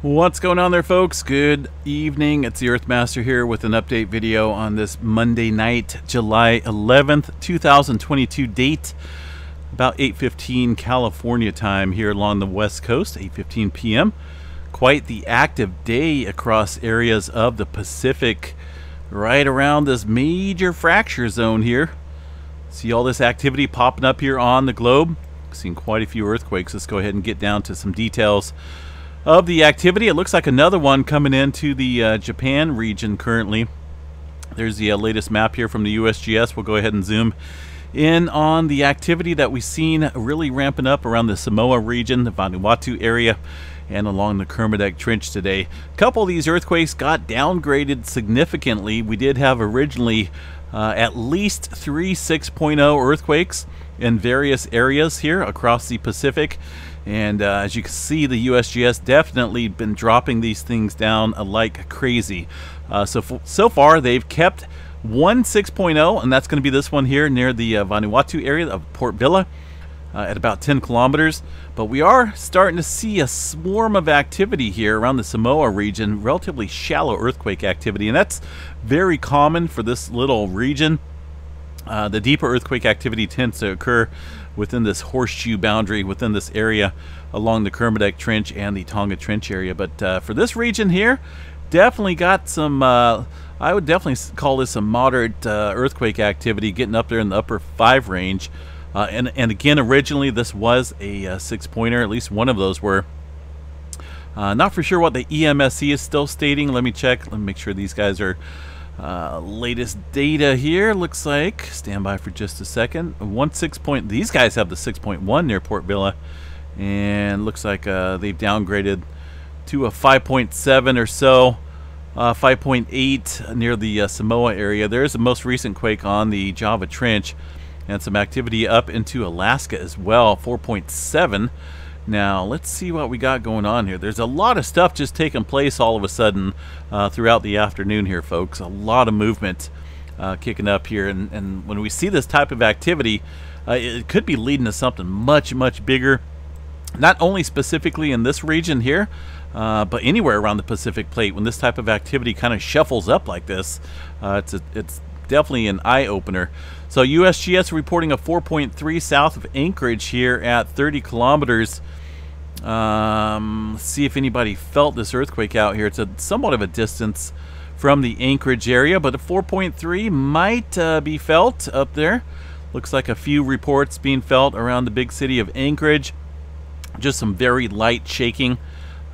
What's going on there folks? Good evening. It's the Earthmaster here with an update video on this Monday night, July 11th, 2022 date. About 8.15 California time here along the west coast, 8.15 p.m. Quite the active day across areas of the Pacific right around this major fracture zone here. See all this activity popping up here on the globe. Seen quite a few earthquakes. Let's go ahead and get down to some details of the activity. It looks like another one coming into the uh, Japan region currently. There's the uh, latest map here from the USGS. We'll go ahead and zoom in on the activity that we've seen really ramping up around the Samoa region, the Vanuatu area, and along the Kermadec Trench today. A couple of these earthquakes got downgraded significantly. We did have originally uh, at least three 6.0 earthquakes in various areas here across the Pacific. And uh, as you can see, the USGS definitely been dropping these things down like crazy. Uh, so, so far, they've kept one 6.0, and that's going to be this one here near the uh, Vanuatu area of Port Vila. uh, at about 10 kilometers. But we are starting to see a swarm of activity here around the Samoa region, relatively shallow earthquake activity, and that's very common for this little region. Uh, the deeper earthquake activity tends to occur within this horseshoe boundary, within this area along the Kermadec Trench and the Tonga Trench area. But uh, for this region here, definitely got some, uh, I would definitely call this a moderate uh, earthquake activity, getting up there in the upper 5 range. Uh, and, and again, originally this was a uh, six-pointer, at least one of those were. not for sure what the EMSC is still stating. Let me check. Let me make sure these guys are uh, latest data here looks like, stand by for just a second, one six point, these guys have the 6.1 near Port Vila, and looks like uh, they've downgraded to a 5.7 or so, uh, 5.8 near the uh, Samoa area. There's the most recent quake on the Java Trench, and some activity up into Alaska as well, 4.7. Now, let's see what we got going on here. There's a lot of stuff just taking place all of a sudden uh, throughout the afternoon here, folks. A lot of movement uh, kicking up here. And, and, when we see this type of activity, uh, it could be leading to something much, much bigger. Not only specifically in this region here, uh, but anywhere around the Pacific Plate. When this type of activity kind of shuffles up like this, uh, it's, a, it's definitely an eye-opener. So USGS reporting a 4.3 south of Anchorage here at 30 kilometers um, see if anybody felt this earthquake out here. It's a somewhat of a distance from the Anchorage area, but a 4.3 might uh, be felt up there. Looks like a few reports being felt around the big city of Anchorage. Just some very light shaking.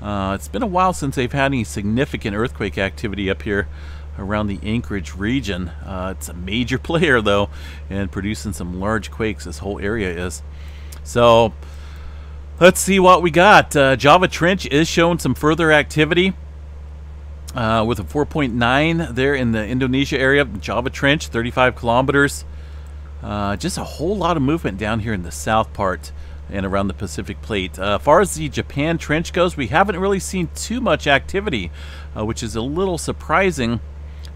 Uh, it's been a while since they've had any significant earthquake activity up here around the Anchorage region. Uh, it's a major player, though, and producing some large quakes. This whole area is. So, Let's see what we got. Uh, Java Trench is showing some further activity uh, with a 4.9 there in the Indonesia area. Java Trench, 35 kilometers. Uh, just a whole lot of movement down here in the south part and around the Pacific Plate. Uh, as far as the Japan Trench goes, we haven't really seen too much activity, uh, which is a little surprising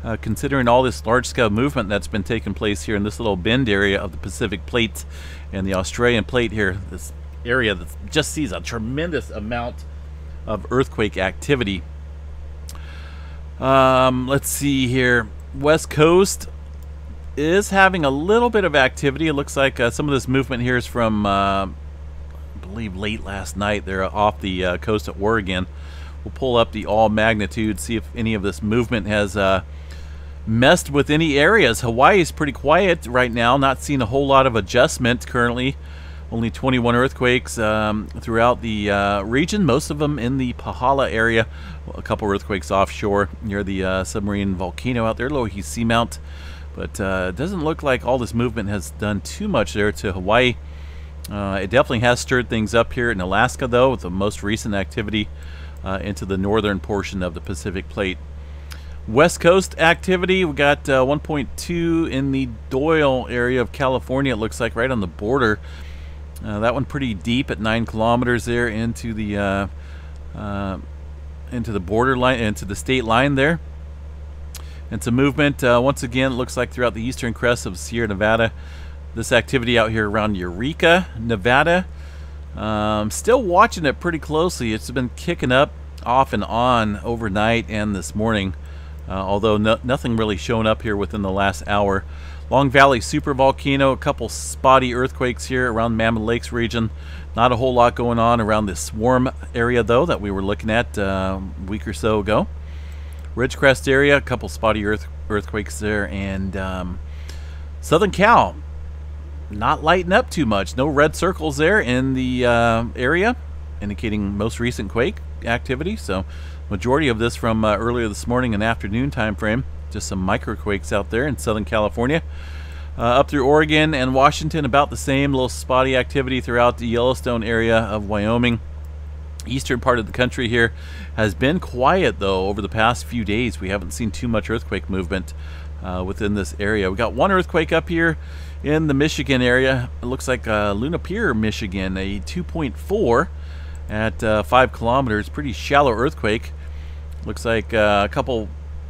uh, considering all this large-scale movement that's been taking place here in this little bend area of the Pacific Plate and the Australian Plate here. This area that just sees a tremendous amount of earthquake activity. Um, let's see here. West Coast is having a little bit of activity. It looks like uh, some of this movement here is from, uh, I believe, late last night. They're off the uh, coast of Oregon. We'll pull up the all magnitude, see if any of this movement has uh, messed with any areas. Hawaii is pretty quiet right now, not seeing a whole lot of adjustment currently. Only 21 earthquakes um, throughout the uh, region, most of them in the Pahala area. A couple earthquakes offshore near the uh, submarine volcano out there, Loihi Seamount. But uh, it doesn't look like all this movement has done too much there to Hawaii. Uh, it definitely has stirred things up here in Alaska, though, with the most recent activity uh, into the northern portion of the Pacific Plate. West Coast activity, we got uh, 1.2 in the Doyle area of California, it looks like, right on the border. Uh, that one pretty deep at nine kilometers there into the uh, uh, into the border line, into the state line there. It's a movement uh, once again. It looks like throughout the eastern crest of Sierra Nevada. This activity out here around Eureka, Nevada. Um, still watching it pretty closely. It's been kicking up off and on overnight and this morning, uh, although no, nothing really shown up here within the last hour. Long Valley supervolcano, a couple spotty earthquakes here around Mammoth Lakes region. Not a whole lot going on around this swarm area, though, that we were looking at uh, a week or so ago. Ridgecrest area, a couple spotty earth, earthquakes there, and um, Southern Cal, not lighting up too much. No red circles there in the uh, area, indicating most recent quake activity. So, majority of this from uh, earlier this morning and afternoon time frame. Just some microquakes out there in Southern California. Uh, up through Oregon and Washington, about the same. Little spotty activity throughout the Yellowstone area of Wyoming. Eastern part of the country here has been quiet though over the past few days. We haven't seen too much earthquake movement uh, within this area. We got one earthquake up here in the Michigan area. It looks like uh, Luna Pier, Michigan, a 2.4 at uh, five kilometers. Pretty shallow earthquake. Looks like uh, a couple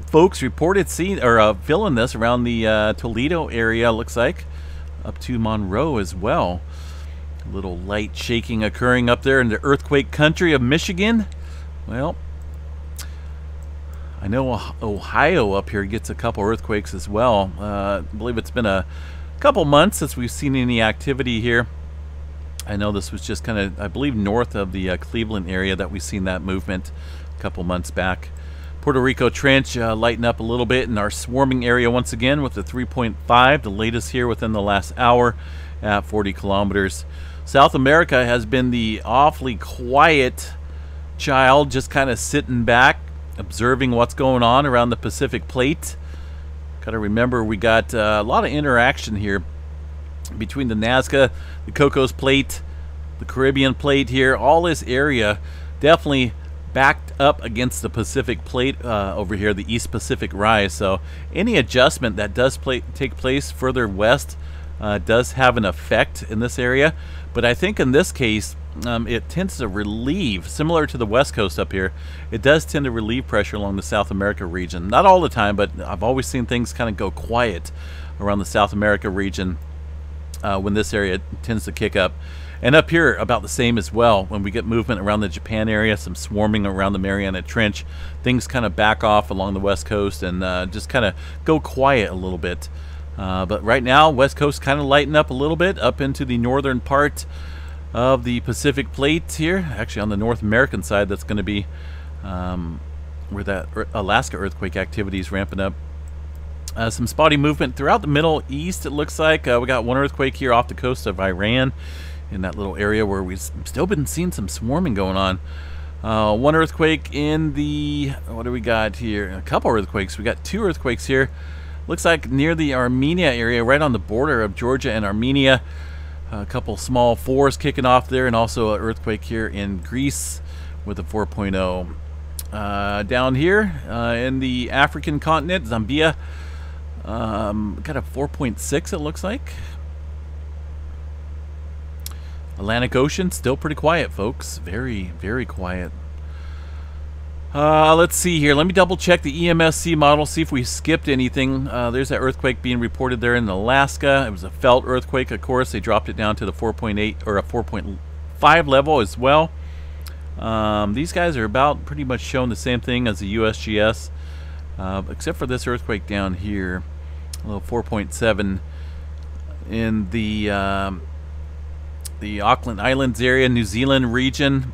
folks reported seeing or uh, feeling this around the uh, Toledo area. Looks like up to Monroe as well. A little light shaking occurring up there in the earthquake country of Michigan. Well, I know Ohio up here gets a couple earthquakes as well. Uh, I believe it's been a couple months since we've seen any activity here. I know this was just kind of, I believe, north of the uh, Cleveland area that we've seen that movement a couple months back. Puerto Rico Trench uh, lighting up a little bit in our swarming area once again with the 3.5, the latest here within the last hour at 40 kilometers. South America has been the awfully quiet child, just kind of sitting back, observing what's going on around the Pacific Plate. Got to remember we got uh, a lot of interaction here between the Nazca, the Cocos Plate, the Caribbean Plate here. All this area definitely backed up against the Pacific Plate uh, over here, the East Pacific Rise. So any adjustment that does play, take place further west uh, does have an effect in this area. But I think in this case, um, it tends to relieve, similar to the west coast up here, it does tend to relieve pressure along the South America region. Not all the time, but I've always seen things kind of go quiet around the South America region uh, when this area tends to kick up. And up here, about the same as well. When we get movement around the Japan area, some swarming around the Mariana Trench, things kind of back off along the west coast and uh, just kind of go quiet a little bit. Uh, but right now, west coast kind of lighten up a little bit up into the northern part of the Pacific Plate here. Actually, on the North American side, that's going to be um, where that Alaska earthquake activity is ramping up. Uh, some spotty movement throughout the Middle East, it looks like. Uh, we got one earthquake here off the coast of Iran in that little area where we've still been seeing some swarming going on. Uh, one earthquake in the, what do we got here? A couple earthquakes. We got two earthquakes here. Looks like near the Armenia area, right on the border of Georgia and Armenia. A couple small fours kicking off there, and also an earthquake here in Greece with a 4.0. Uh, down here uh, in the African continent, Zambia, um, got a 4.6 it looks like. Atlantic Ocean, still pretty quiet, folks. Very, very quiet. Uh, let's see here. Let me double check the EMSC model, see if we skipped anything. Uh, there's that earthquake being reported there in Alaska. It was a felt earthquake, of course. They dropped it down to the 4.8 or a 4.5 level as well. Um, these guys are about pretty much showing the same thing as the USGS, uh, except for this earthquake down here, a little 4.7 in the um, the Auckland Islands area, New Zealand region.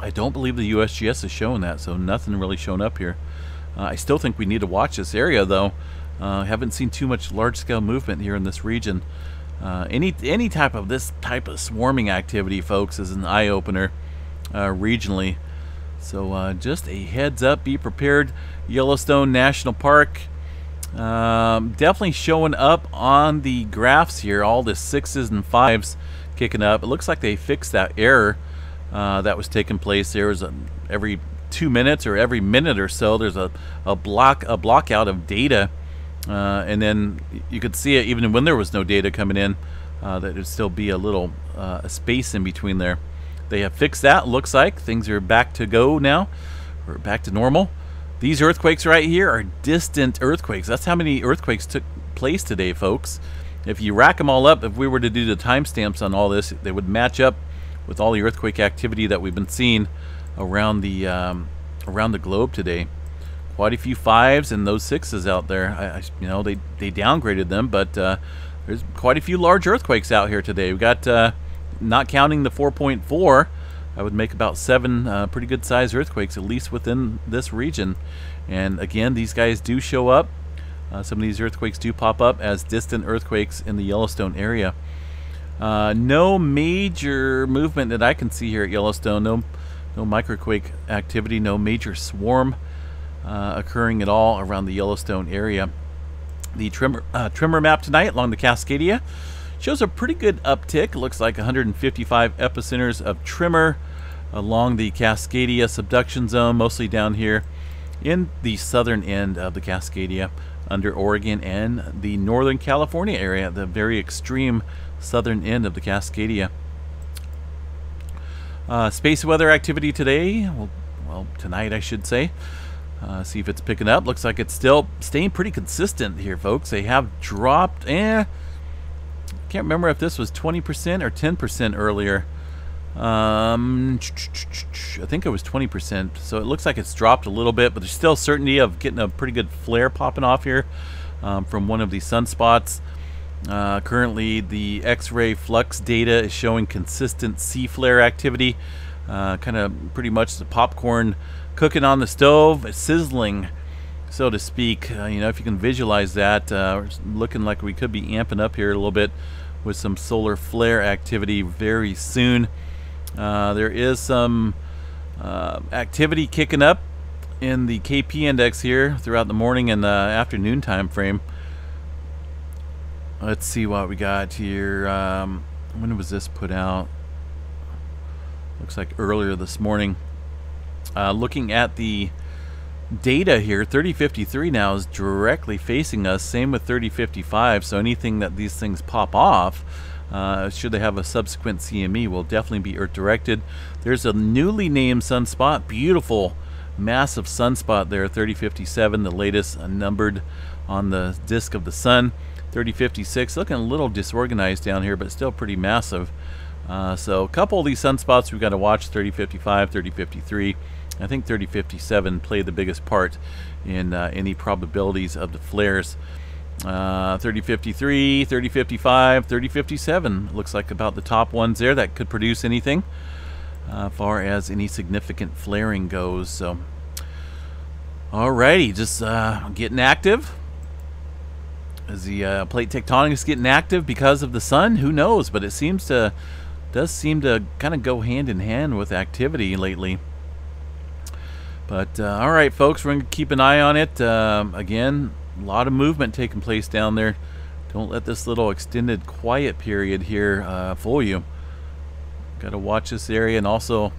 I don't believe the USGS is showing that, so nothing really showing up here. Uh, I still think we need to watch this area, though. Uh, haven't seen too much large-scale movement here in this region. Uh, any any type of this type of swarming activity, folks, is an eye-opener uh, regionally. So uh, just a heads up, be prepared. Yellowstone National Park, um, definitely showing up on the graphs here. All the sixes and fives kicking up. It looks like they fixed that error uh, that was taking place. There was a, every two minutes or every minute or so, there's a, a block a block out of data, uh, and then you could see it even when there was no data coming in. Uh, that would still be a little uh, a space in between there. They have fixed that. Looks like things are back to go now, or back to normal. These earthquakes right here are distant earthquakes. That's how many earthquakes took place today, folks. If you rack them all up, if we were to do the timestamps on all this, they would match up with all the earthquake activity that we've been seeing around the um, around the globe today. Quite a few fives and those sixes out there. I, I you know, they they downgraded them, but uh, there's quite a few large earthquakes out here today. We've got, uh, not counting the 4.4, I would make about seven uh, pretty good sized earthquakes, at least within this region. And again, these guys do show up. Uh, some of these earthquakes do pop up as distant earthquakes in the Yellowstone area. Uh, no major movement that I can see here at Yellowstone. No, no microquake activity. No major swarm uh, occurring at all around the Yellowstone area. The tremor, uh, tremor map tonight along the Cascadia shows a pretty good uptick. Looks like 155 epicenters of tremor along the Cascadia subduction zone, mostly down here in the southern end of the Cascadia under Oregon and the Northern California area, the very extreme southern end of the Cascadia. Uh, space weather activity today, well, well tonight I should say. Uh, see if it's picking up. Looks like it's still staying pretty consistent here, folks. They have dropped. Eh, can't remember if this was 20% or 10% earlier. Um, I think it was 20%. So it looks like it's dropped a little bit, but there's still certainty of getting a pretty good flare popping off here um, from one of these sunspots. Uh, currently, the X-ray flux data is showing consistent C flare activity. Uh, kind of pretty much the popcorn cooking on the stove, sizzling, so to speak. Uh, you know, if you can visualize that, uh, looking like we could be amping up here a little bit with some solar flare activity very soon. Uh, there is some uh, activity kicking up in the KP index here throughout the morning and the afternoon time frame. Let's see what we got here. Um, when was this put out? Looks like earlier this morning. Uh, looking at the data here, 3053 now is directly facing us. Same with 3055. So anything that these things pop off, uh, should they have a subsequent CME, will definitely be Earth directed. There's a newly named sunspot. Beautiful, massive sunspot there, 3057, the latest numbered on the disk of the sun. 3056, looking a little disorganized down here, but still pretty massive. Uh, so a couple of these sunspots we've got to watch, 3055, 3053. I think 3057 played the biggest part in uh, any probabilities of the flares. Uh, 3053, 3055, 3057 looks like about the top ones there that could produce anything uh, far as any significant flaring goes. So, alrighty, just uh, getting active. Is the uh, plate tectonics getting active because of the sun? Who knows? But it seems to does seem to kind of go hand in hand with activity lately. But uh, all right, folks, we're to keep an eye on it. Um, again, a lot of movement taking place down there. Don't let this little extended quiet period here uh, fool you. Got to watch this area and also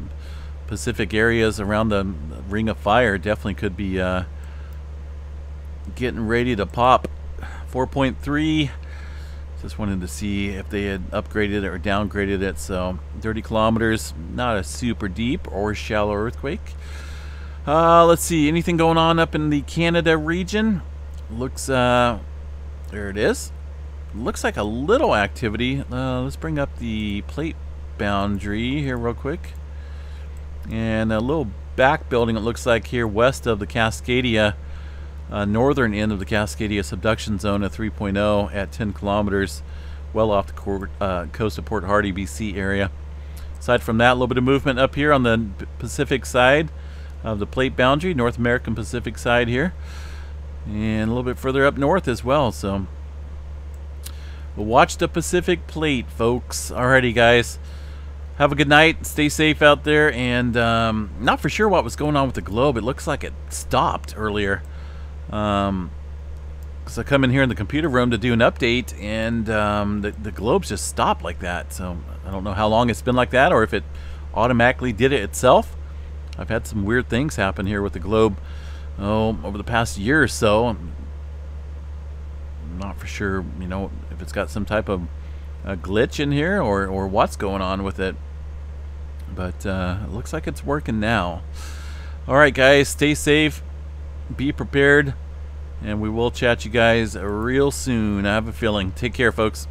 Pacific areas around the Ring of Fire definitely could be uh, getting ready to pop. 4.3. Just wanted to see if they had upgraded it or downgraded it. So 30 kilometers, not a super deep or shallow earthquake. Uh, let's see, anything going on up in the Canada region? Looks, uh, there it is. Looks like a little activity. Uh, let's bring up the plate boundary here real quick. And a little back building it looks like here west of the Cascadia uh, northern end of the Cascadia subduction zone at 3.0 at 10 kilometers, well off the court, uh, coast of Port Hardy, BC area. Aside from that, a little bit of movement up here on the Pacific side of the plate boundary, North American Pacific side here, and a little bit further up north as well. So we'll watch the Pacific plate, folks. Alrighty, guys. Have a good night. Stay safe out there. And um, not for sure what was going on with the globe. It looks like it stopped earlier. Um, because I come in here in the computer room to do an update, and um, the, the globes just stopped like that. So I don't know how long it's been like that, or if it automatically did it itself. I've had some weird things happen here with the globe oh, over the past year or so. I'm not for sure, you know, if it's got some type of a glitch in here or, or what's going on with it. But uh, it looks like it's working now. All right, guys, stay safe be prepared, and we will chat you guys real soon. I have a feeling. Take care, folks.